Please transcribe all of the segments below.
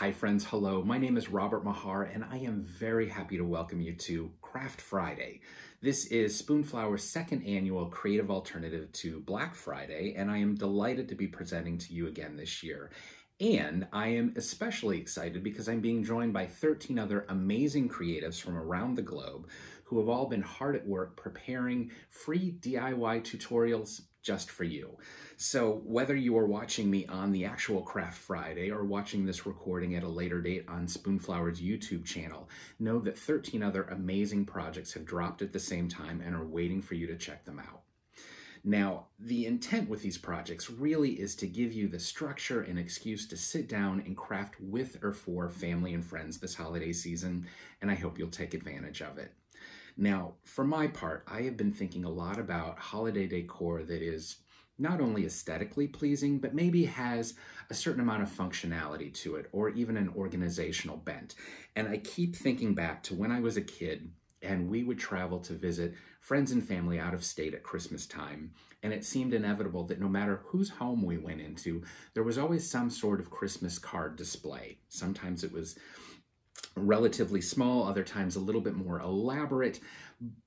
Hi friends, hello. My name is Robert Mahar and I am very happy to welcome you to Craft Friday. This is Spoonflower's second annual creative alternative to Black Friday and I am delighted to be presenting to you again this year. And I am especially excited because I'm being joined by 13 other amazing creatives from around the globe who have all been hard at work preparing free DIY tutorials just for you. So whether you are watching me on the actual Craft Friday or watching this recording at a later date on Spoonflower's YouTube channel, know that 13 other amazing projects have dropped at the same time and are waiting for you to check them out. Now, the intent with these projects really is to give you the structure and excuse to sit down and craft with or for family and friends this holiday season, and I hope you'll take advantage of it. Now, for my part, I have been thinking a lot about holiday decor that is not only aesthetically pleasing, but maybe has a certain amount of functionality to it or even an organizational bent. And I keep thinking back to when I was a kid and we would travel to visit friends and family out of state at Christmas time. And it seemed inevitable that no matter whose home we went into, there was always some sort of Christmas card display. Sometimes it was relatively small, other times a little bit more elaborate.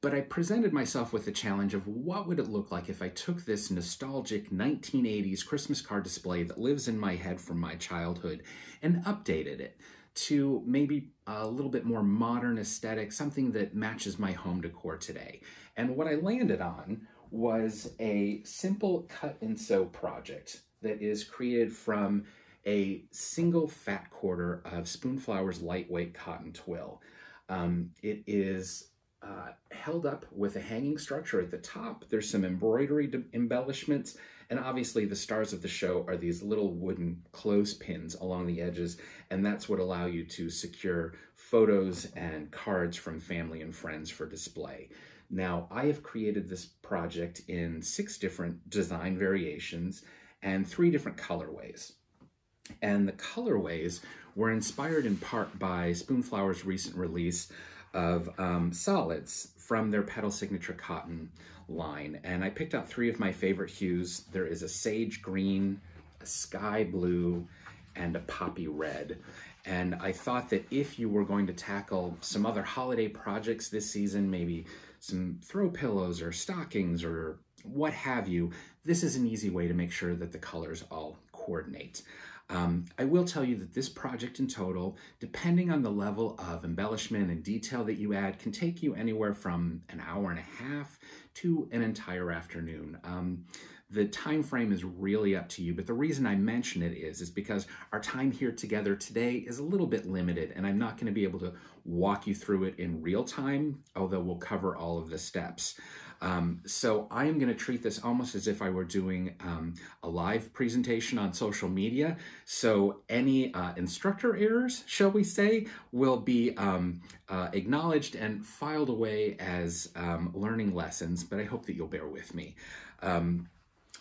But I presented myself with the challenge of what would it look like if I took this nostalgic 1980s Christmas card display that lives in my head from my childhood and updated it to maybe a little bit more modern aesthetic, something that matches my home decor today. And what I landed on was a simple cut and sew project that is created from a single fat quarter of Spoonflower's lightweight cotton twill. Um, it is uh, held up with a hanging structure at the top. There's some embroidery embellishments, and obviously the stars of the show are these little wooden clothespins along the edges, and that's what allow you to secure photos and cards from family and friends for display. Now, I have created this project in six different design variations and three different colorways. And the colorways were inspired in part by Spoonflower's recent release of um, solids from their Petal Signature Cotton line. And I picked out three of my favorite hues. There is a sage green, a sky blue, and a poppy red. And I thought that if you were going to tackle some other holiday projects this season, maybe some throw pillows or stockings or what have you, this is an easy way to make sure that the colors all coordinate. Um, I will tell you that this project in total, depending on the level of embellishment and detail that you add, can take you anywhere from an hour and a half to an entire afternoon. Um, the time frame is really up to you, but the reason I mention it is, is because our time here together today is a little bit limited and I'm not gonna be able to walk you through it in real time, although we'll cover all of the steps. Um, so I am going to treat this almost as if I were doing um, a live presentation on social media. So any uh, instructor errors, shall we say, will be um, uh, acknowledged and filed away as um, learning lessons, but I hope that you'll bear with me. Um,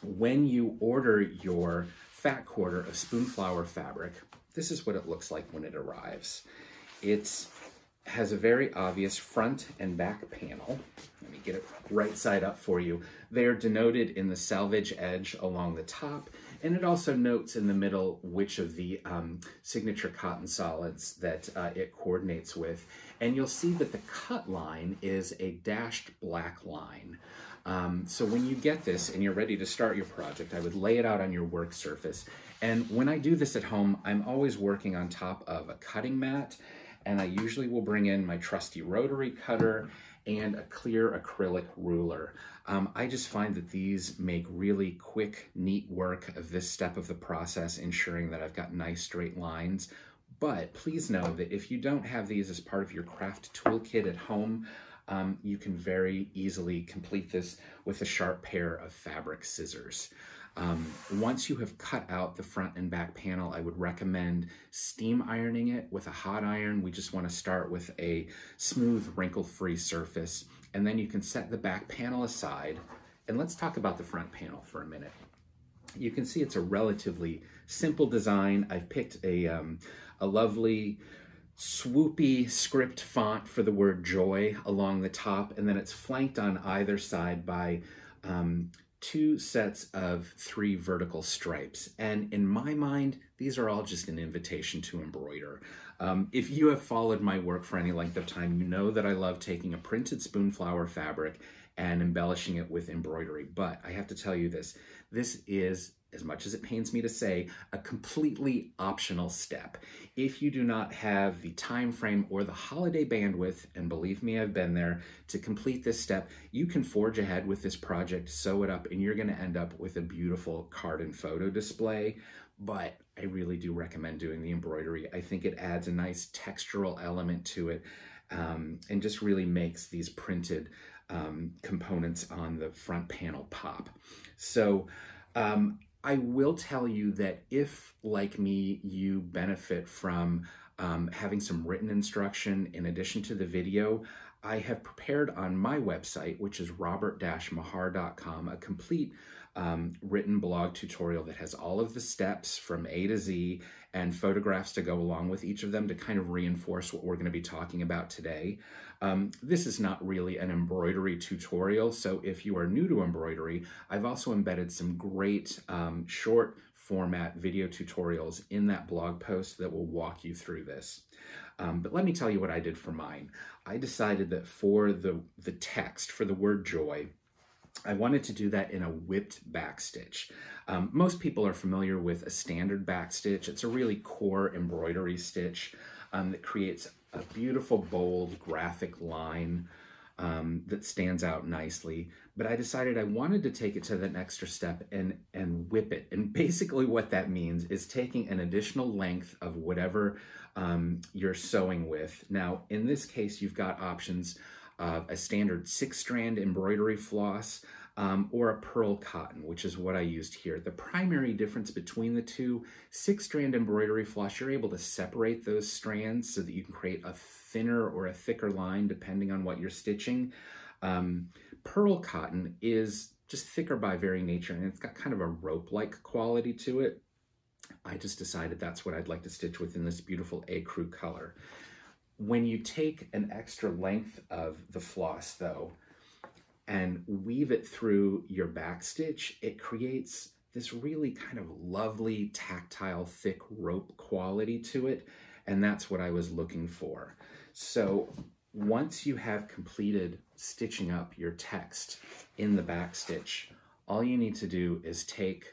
when you order your fat quarter of spoonflower fabric, this is what it looks like when it arrives. It's has a very obvious front and back panel. Let me get it right side up for you. They are denoted in the selvage edge along the top, and it also notes in the middle which of the um, signature cotton solids that uh, it coordinates with. And you'll see that the cut line is a dashed black line. Um, so when you get this and you're ready to start your project, I would lay it out on your work surface. And when I do this at home, I'm always working on top of a cutting mat and I usually will bring in my trusty rotary cutter and a clear acrylic ruler. Um, I just find that these make really quick, neat work of this step of the process, ensuring that I've got nice straight lines. But please know that if you don't have these as part of your craft toolkit at home, um, you can very easily complete this with a sharp pair of fabric scissors. Um, once you have cut out the front and back panel, I would recommend steam ironing it with a hot iron. We just want to start with a smooth, wrinkle-free surface. And then you can set the back panel aside. And let's talk about the front panel for a minute. You can see it's a relatively simple design. I've picked a, um, a lovely swoopy script font for the word joy along the top, and then it's flanked on either side by um, two sets of three vertical stripes. And in my mind, these are all just an invitation to embroider. Um, if you have followed my work for any length of time, you know that I love taking a printed spoonflower fabric and embellishing it with embroidery. But I have to tell you this, this is as much as it pains me to say, a completely optional step. If you do not have the time frame or the holiday bandwidth, and believe me, I've been there, to complete this step, you can forge ahead with this project, sew it up, and you're gonna end up with a beautiful card and photo display. But I really do recommend doing the embroidery. I think it adds a nice textural element to it um, and just really makes these printed um, components on the front panel pop. So um, I will tell you that if, like me, you benefit from um, having some written instruction in addition to the video, I have prepared on my website, which is robert-mahar.com, a complete um, written blog tutorial that has all of the steps from A to Z and photographs to go along with each of them to kind of reinforce what we're going to be talking about today. Um, this is not really an embroidery tutorial, so if you are new to embroidery, I've also embedded some great um, short format video tutorials in that blog post that will walk you through this. Um, but let me tell you what I did for mine. I decided that for the, the text, for the word joy, I wanted to do that in a whipped back stitch. Um, most people are familiar with a standard back stitch. It's a really core embroidery stitch um, that creates a beautiful, bold, graphic line um, that stands out nicely. But I decided I wanted to take it to the extra step and, and whip it. And basically what that means is taking an additional length of whatever um, you're sewing with. Now, in this case, you've got options of a standard six strand embroidery floss, um, or a pearl cotton, which is what I used here. The primary difference between the two, six strand embroidery floss, you're able to separate those strands so that you can create a thinner or a thicker line depending on what you're stitching. Um, pearl cotton is just thicker by very nature and it's got kind of a rope-like quality to it. I just decided that's what I'd like to stitch with in this beautiful ecru color. When you take an extra length of the floss though, and weave it through your back stitch, it creates this really kind of lovely tactile thick rope quality to it. And that's what I was looking for. So once you have completed stitching up your text in the back stitch, all you need to do is take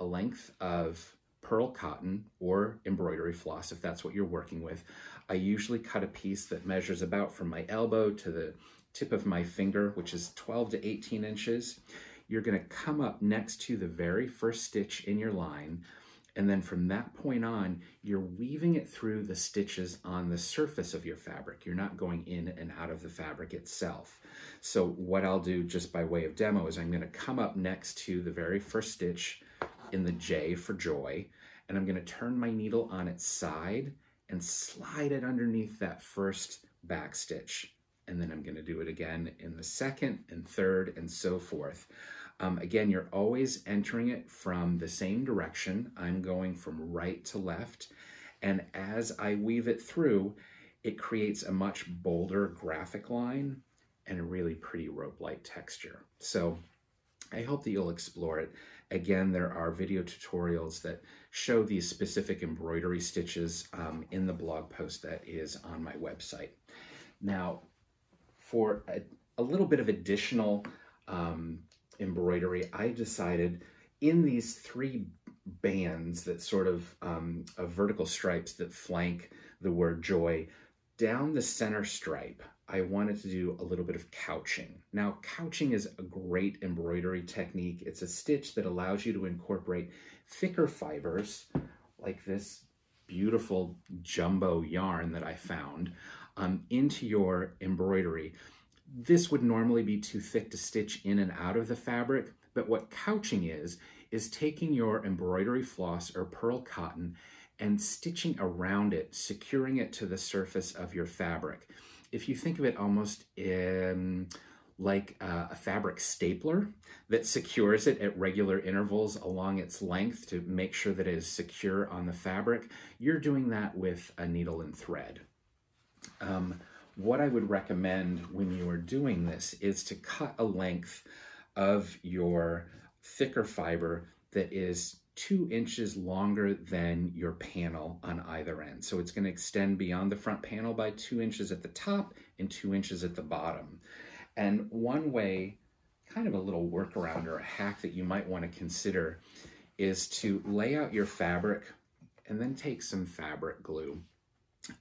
a length of pearl cotton or embroidery floss if that's what you're working with. I usually cut a piece that measures about from my elbow to the tip of my finger, which is 12 to 18 inches. You're gonna come up next to the very first stitch in your line, and then from that point on, you're weaving it through the stitches on the surface of your fabric. You're not going in and out of the fabric itself. So what I'll do just by way of demo is I'm gonna come up next to the very first stitch in the J for joy, and I'm gonna turn my needle on its side and slide it underneath that first back stitch and then I'm going to do it again in the second and third and so forth. Um, again, you're always entering it from the same direction. I'm going from right to left. And as I weave it through, it creates a much bolder graphic line and a really pretty rope-like texture. So I hope that you'll explore it. Again, there are video tutorials that show these specific embroidery stitches um, in the blog post that is on my website. Now, for a, a little bit of additional um, embroidery, I decided in these three bands that sort of, um, of vertical stripes that flank the word joy, down the center stripe, I wanted to do a little bit of couching. Now, couching is a great embroidery technique. It's a stitch that allows you to incorporate thicker fibers like this beautiful jumbo yarn that I found um, into your embroidery. This would normally be too thick to stitch in and out of the fabric, but what couching is, is taking your embroidery floss or pearl cotton and stitching around it, securing it to the surface of your fabric. If you think of it almost in like a, a fabric stapler that secures it at regular intervals along its length to make sure that it is secure on the fabric, you're doing that with a needle and thread. Um, what I would recommend when you are doing this is to cut a length of your thicker fiber that is two inches longer than your panel on either end. So it's going to extend beyond the front panel by two inches at the top and two inches at the bottom. And one way, kind of a little workaround or a hack that you might want to consider is to lay out your fabric and then take some fabric glue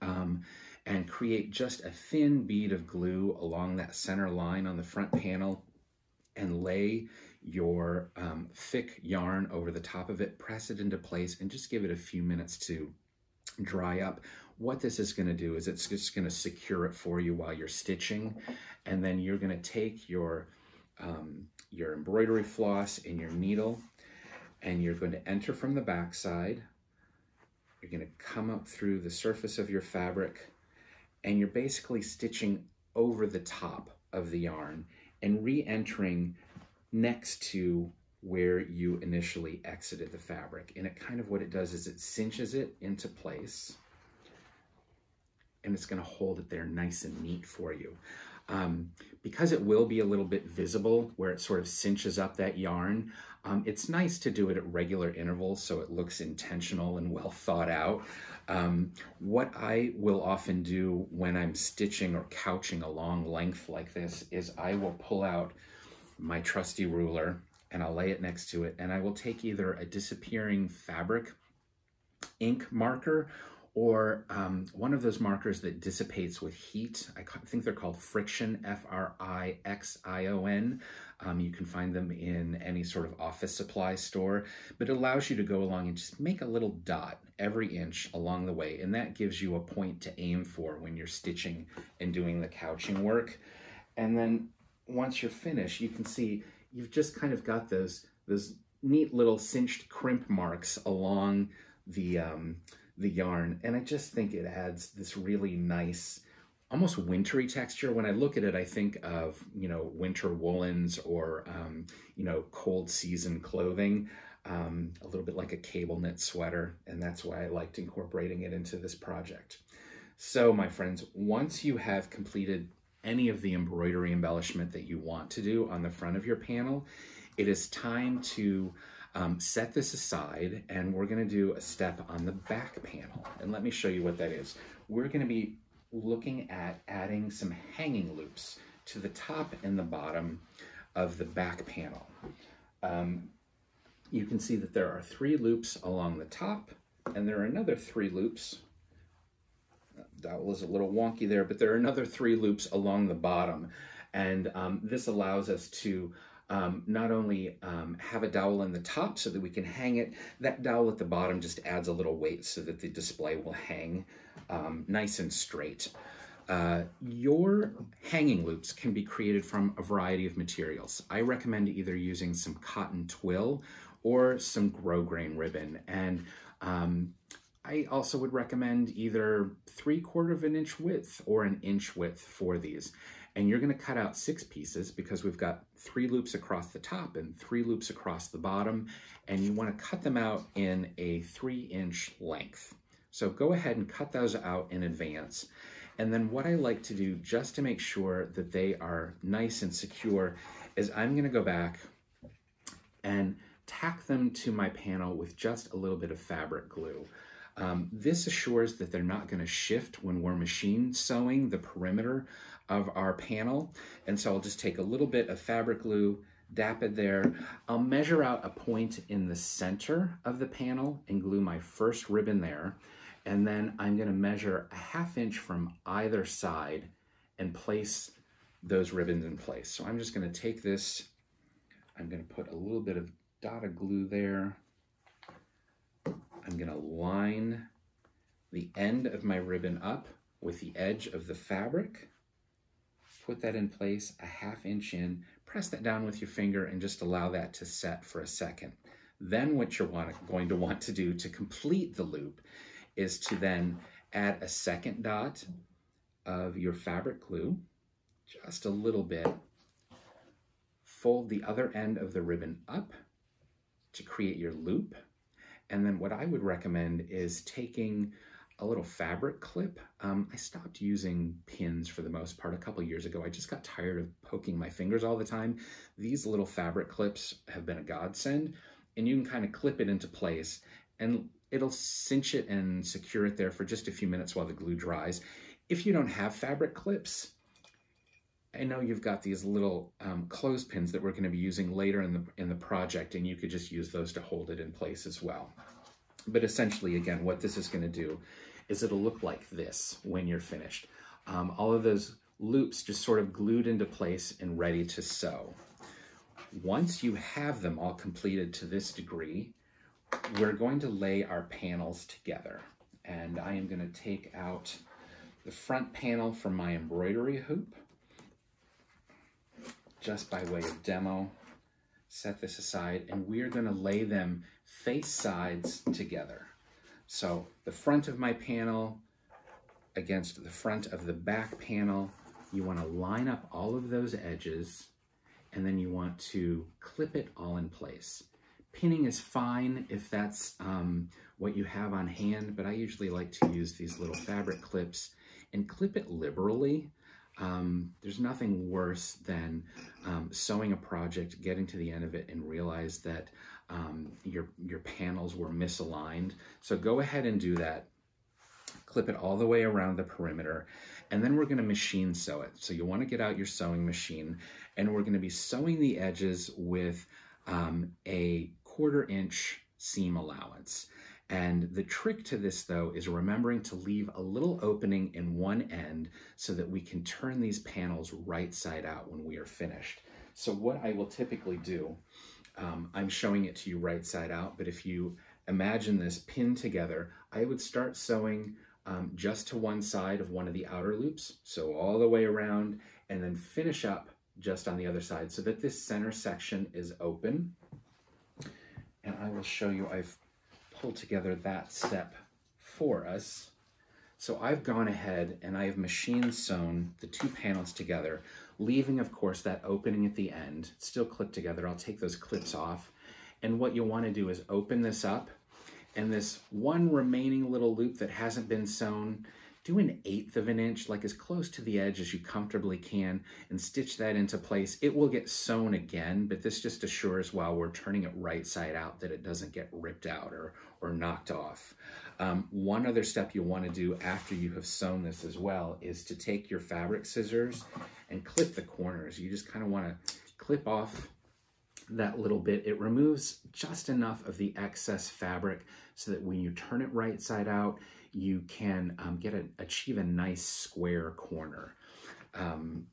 um, and create just a thin bead of glue along that center line on the front panel and lay your um, thick yarn over the top of it, press it into place, and just give it a few minutes to dry up. What this is going to do is it's just going to secure it for you while you're stitching, and then you're going to take your um, your embroidery floss and your needle, and you're going to enter from the back side. You're going to come up through the surface of your fabric, and you're basically stitching over the top of the yarn and re-entering next to where you initially exited the fabric. And it kind of what it does is it cinches it into place and it's gonna hold it there nice and neat for you. Um, because it will be a little bit visible where it sort of cinches up that yarn, um, it's nice to do it at regular intervals so it looks intentional and well thought out. Um, what I will often do when I'm stitching or couching a long length like this is I will pull out my trusty ruler and I'll lay it next to it and I will take either a disappearing fabric ink marker or um, one of those markers that dissipates with heat. I think they're called Frixion, F-R-I-X-I-O-N. Um, you can find them in any sort of office supply store, but it allows you to go along and just make a little dot every inch along the way, and that gives you a point to aim for when you're stitching and doing the couching work. And then once you're finished, you can see you've just kind of got those, those neat little cinched crimp marks along the, um, the yarn. And I just think it adds this really nice, almost wintry texture. When I look at it, I think of, you know, winter woolens or, um, you know, cold season clothing, um, a little bit like a cable knit sweater. And that's why I liked incorporating it into this project. So my friends, once you have completed any of the embroidery embellishment that you want to do on the front of your panel, it is time to um, set this aside and we're gonna do a step on the back panel. And let me show you what that is. We're gonna be looking at adding some hanging loops to the top and the bottom of the back panel. Um, you can see that there are three loops along the top and there are another three loops that was a little wonky there, but there are another three loops along the bottom. And um, this allows us to um, not only um, have a dowel in the top so that we can hang it, that dowel at the bottom just adds a little weight so that the display will hang um, nice and straight. Uh, your hanging loops can be created from a variety of materials. I recommend either using some cotton twill or some grosgrain ribbon. And um, I also would recommend either three quarter of an inch width or an inch width for these. And you're gonna cut out six pieces because we've got three loops across the top and three loops across the bottom. And you wanna cut them out in a three inch length. So go ahead and cut those out in advance. And then what I like to do just to make sure that they are nice and secure is I'm gonna go back and tack them to my panel with just a little bit of fabric glue. Um, this assures that they're not going to shift when we're machine sewing the perimeter of our panel. And so I'll just take a little bit of fabric glue, dap it there. I'll measure out a point in the center of the panel and glue my first ribbon there. And then I'm going to measure a half inch from either side and place those ribbons in place. So I'm just going to take this, I'm going to put a little bit of dot of glue there, I'm going to line the end of my ribbon up with the edge of the fabric, put that in place a half inch in, press that down with your finger and just allow that to set for a second. Then what you're want, going to want to do to complete the loop is to then add a second dot of your fabric glue, just a little bit. Fold the other end of the ribbon up to create your loop. And then what I would recommend is taking a little fabric clip. Um, I stopped using pins for the most part a couple years ago. I just got tired of poking my fingers all the time. These little fabric clips have been a godsend and you can kind of clip it into place and it'll cinch it and secure it there for just a few minutes while the glue dries. If you don't have fabric clips, I know you've got these little um, clothespins that we're going to be using later in the in the project, and you could just use those to hold it in place as well. But essentially, again, what this is going to do is it'll look like this when you're finished. Um, all of those loops just sort of glued into place and ready to sew. Once you have them all completed to this degree, we're going to lay our panels together. And I am going to take out the front panel from my embroidery hoop, just by way of demo. Set this aside, and we're going to lay them face sides together. So the front of my panel against the front of the back panel, you want to line up all of those edges and then you want to clip it all in place. Pinning is fine if that's um, what you have on hand, but I usually like to use these little fabric clips and clip it liberally. Um, there's nothing worse than um, sewing a project, getting to the end of it, and realize that um, your, your panels were misaligned. So go ahead and do that. Clip it all the way around the perimeter, and then we're going to machine sew it. So you want to get out your sewing machine, and we're going to be sewing the edges with um, a quarter inch seam allowance. And the trick to this though is remembering to leave a little opening in one end so that we can turn these panels right side out when we are finished. So what I will typically do, um, I'm showing it to you right side out, but if you imagine this pinned together, I would start sewing um, just to one side of one of the outer loops, so all the way around, and then finish up just on the other side so that this center section is open and I will show you, I've pulled together that step for us. So I've gone ahead and I have machine sewn the two panels together, leaving, of course, that opening at the end, still clipped together. I'll take those clips off. And what you'll want to do is open this up and this one remaining little loop that hasn't been sewn, do an eighth of an inch, like as close to the edge as you comfortably can, and stitch that into place. It will get sewn again, but this just assures while we're turning it right side out that it doesn't get ripped out or, or knocked off. Um, one other step you'll want to do after you have sewn this as well is to take your fabric scissors and clip the corners. You just kind of want to clip off that little bit. It removes just enough of the excess fabric so that when you turn it right side out, you can um, get a, achieve a nice square corner. Um,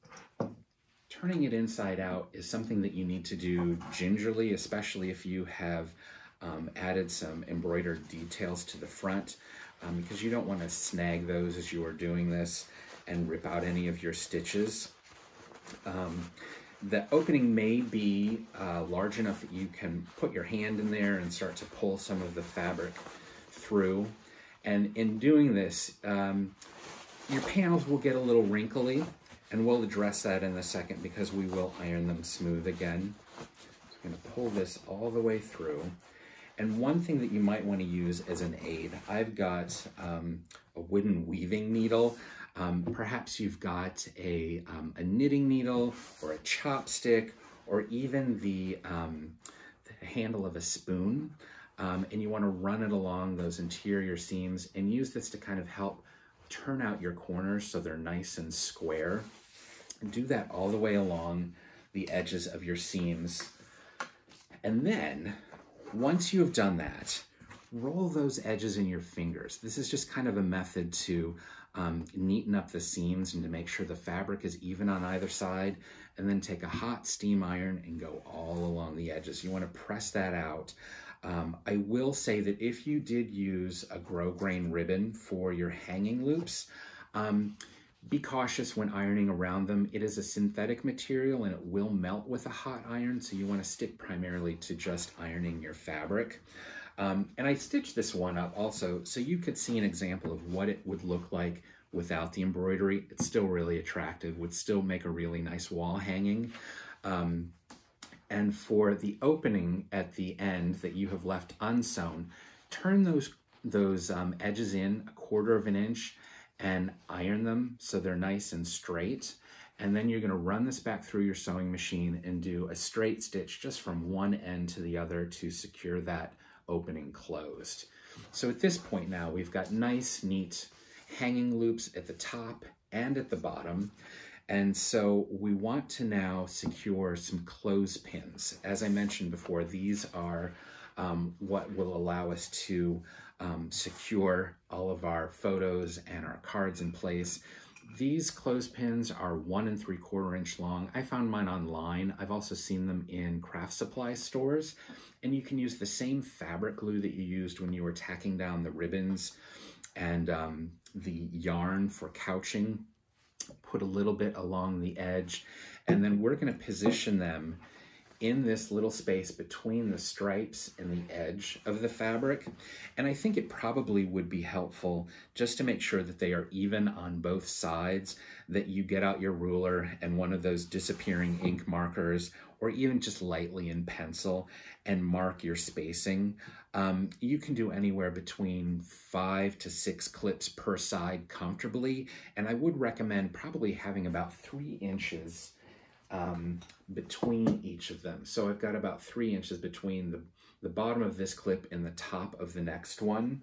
turning it inside out is something that you need to do gingerly, especially if you have um, added some embroidered details to the front, um, because you don't want to snag those as you are doing this and rip out any of your stitches. Um, the opening may be uh, large enough that you can put your hand in there and start to pull some of the fabric through. And in doing this, um, your panels will get a little wrinkly, and we'll address that in a second because we will iron them smooth again. So I'm gonna pull this all the way through. And one thing that you might want to use as an aid, I've got um, a wooden weaving needle. Um, perhaps you've got a, um, a, knitting needle or a chopstick or even the, um, the handle of a spoon um, and you want to run it along those interior seams and use this to kind of help turn out your corners so they're nice and square. And do that all the way along the edges of your seams. And then, once you have done that, roll those edges in your fingers. This is just kind of a method to um, neaten up the seams and to make sure the fabric is even on either side. And then take a hot steam iron and go all along the edges. You want to press that out. Um, I will say that if you did use a grosgrain ribbon for your hanging loops, um, be cautious when ironing around them. It is a synthetic material and it will melt with a hot iron, so you want to stick primarily to just ironing your fabric. Um, and I stitched this one up also so you could see an example of what it would look like without the embroidery. It's still really attractive, would still make a really nice wall hanging. Um, and for the opening at the end that you have left unsewn, turn those those um, edges in a quarter of an inch and iron them so they're nice and straight. And then you're gonna run this back through your sewing machine and do a straight stitch just from one end to the other to secure that opening closed. So at this point now, we've got nice, neat hanging loops at the top and at the bottom. And so we want to now secure some clothespins. As I mentioned before, these are um, what will allow us to um, secure all of our photos and our cards in place. These clothespins are one and three quarter inch long. I found mine online. I've also seen them in craft supply stores. And you can use the same fabric glue that you used when you were tacking down the ribbons and um, the yarn for couching. Put a little bit along the edge. And then we're gonna position them in this little space between the stripes and the edge of the fabric. And I think it probably would be helpful just to make sure that they are even on both sides, that you get out your ruler and one of those disappearing ink markers, or even just lightly in pencil and mark your spacing. Um, you can do anywhere between five to six clips per side comfortably. And I would recommend probably having about three inches um, between each of them. So I've got about three inches between the, the bottom of this clip and the top of the next one.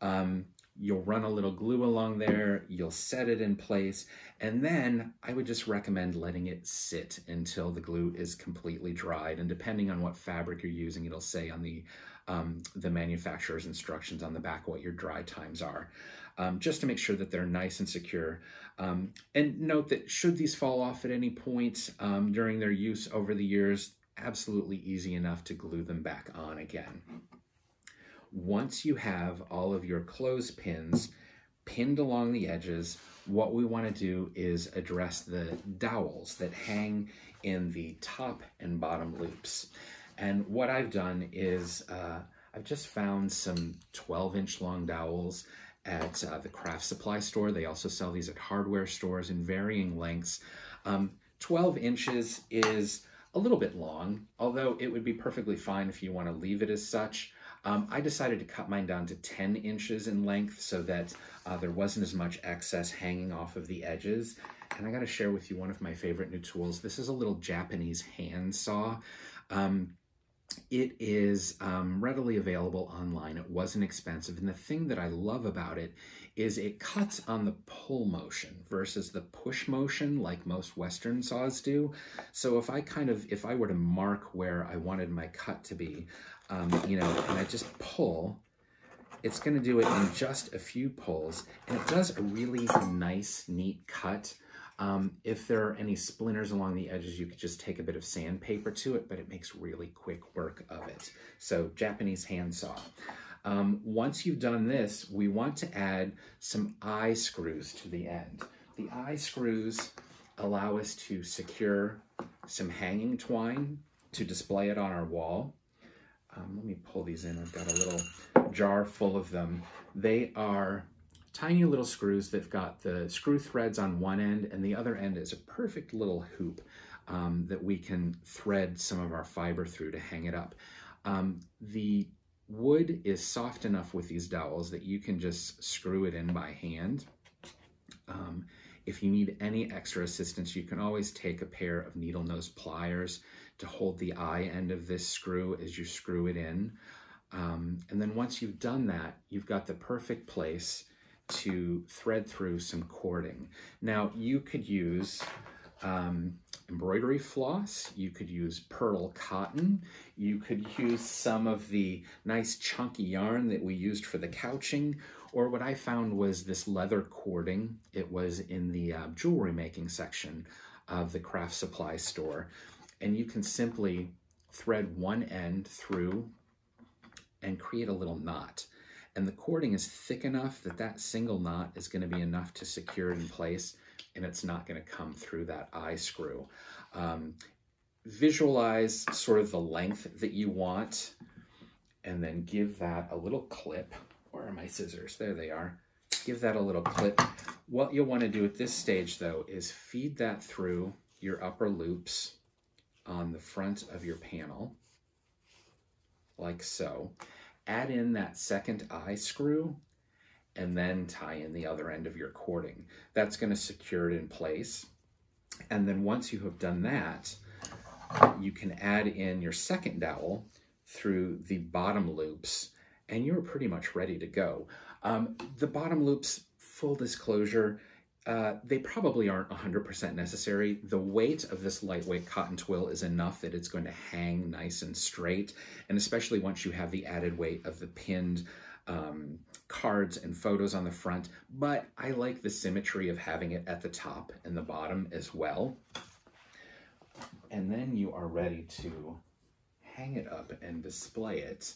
Um, you'll run a little glue along there, you'll set it in place, and then I would just recommend letting it sit until the glue is completely dried. And depending on what fabric you're using, it'll say on the, um, the manufacturer's instructions on the back what your dry times are um, just to make sure that they're nice and secure. Um, and note that should these fall off at any point um, during their use over the years, absolutely easy enough to glue them back on again. Once you have all of your clothes pins pinned along the edges, what we want to do is address the dowels that hang in the top and bottom loops. And what I've done is uh, I've just found some 12 inch long dowels at uh, the craft supply store. They also sell these at hardware stores in varying lengths. Um, 12 inches is a little bit long, although it would be perfectly fine if you want to leave it as such. Um, I decided to cut mine down to 10 inches in length so that uh, there wasn't as much excess hanging off of the edges. And I got to share with you one of my favorite new tools. This is a little Japanese hand saw. Um, it is um, readily available online. It wasn't expensive. And the thing that I love about it is it cuts on the pull motion versus the push motion like most Western saws do. So if I kind of, if I were to mark where I wanted my cut to be, um, you know, and I just pull, it's going to do it in just a few pulls. And it does a really nice, neat cut. Um, if there are any splinters along the edges, you could just take a bit of sandpaper to it, but it makes really quick work of it. So Japanese handsaw. Um, once you've done this, we want to add some eye screws to the end. The eye screws allow us to secure some hanging twine to display it on our wall. Um, let me pull these in. I've got a little jar full of them. They are tiny little screws that've got the screw threads on one end and the other end is a perfect little hoop um, that we can thread some of our fiber through to hang it up. Um, the wood is soft enough with these dowels that you can just screw it in by hand. Um, if you need any extra assistance, you can always take a pair of needle nose pliers to hold the eye end of this screw as you screw it in. Um, and then once you've done that, you've got the perfect place to thread through some cording. Now you could use um, embroidery floss, you could use pearl cotton, you could use some of the nice chunky yarn that we used for the couching, or what I found was this leather cording. It was in the uh, jewelry making section of the craft supply store. And you can simply thread one end through and create a little knot and the cording is thick enough that that single knot is going to be enough to secure it in place and it's not going to come through that eye screw. Um, visualize sort of the length that you want and then give that a little clip. Where are my scissors? There they are. Give that a little clip. What you'll want to do at this stage though is feed that through your upper loops on the front of your panel like so add in that second eye screw and then tie in the other end of your cording. That's going to secure it in place. And then once you have done that, you can add in your second dowel through the bottom loops and you're pretty much ready to go. Um, the bottom loops, full disclosure, uh, they probably aren't 100% necessary. The weight of this lightweight cotton twill is enough that it's going to hang nice and straight, and especially once you have the added weight of the pinned um, cards and photos on the front, but I like the symmetry of having it at the top and the bottom as well. And then you are ready to hang it up and display it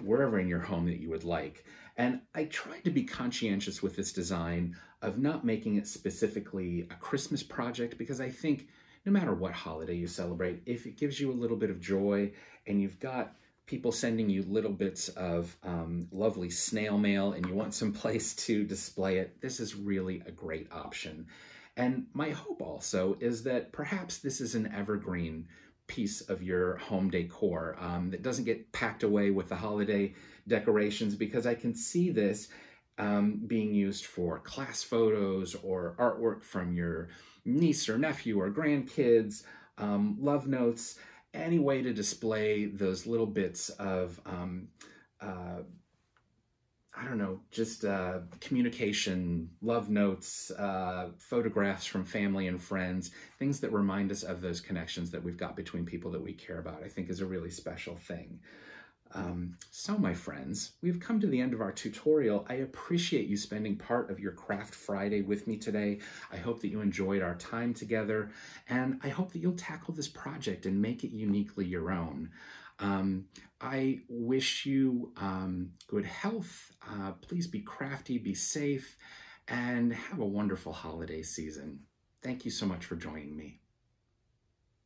wherever in your home that you would like. And I tried to be conscientious with this design of not making it specifically a Christmas project because I think no matter what holiday you celebrate, if it gives you a little bit of joy and you've got people sending you little bits of um, lovely snail mail and you want some place to display it, this is really a great option. And my hope also is that perhaps this is an evergreen piece of your home decor um, that doesn't get packed away with the holiday decorations because I can see this um, being used for class photos or artwork from your niece or nephew or grandkids, um, love notes, any way to display those little bits of um, uh, I don't know, just uh, communication, love notes, uh, photographs from family and friends, things that remind us of those connections that we've got between people that we care about, I think is a really special thing. Um, so my friends, we've come to the end of our tutorial. I appreciate you spending part of your Craft Friday with me today. I hope that you enjoyed our time together, and I hope that you'll tackle this project and make it uniquely your own. Um, I wish you um, good health. Uh, please be crafty, be safe, and have a wonderful holiday season. Thank you so much for joining me.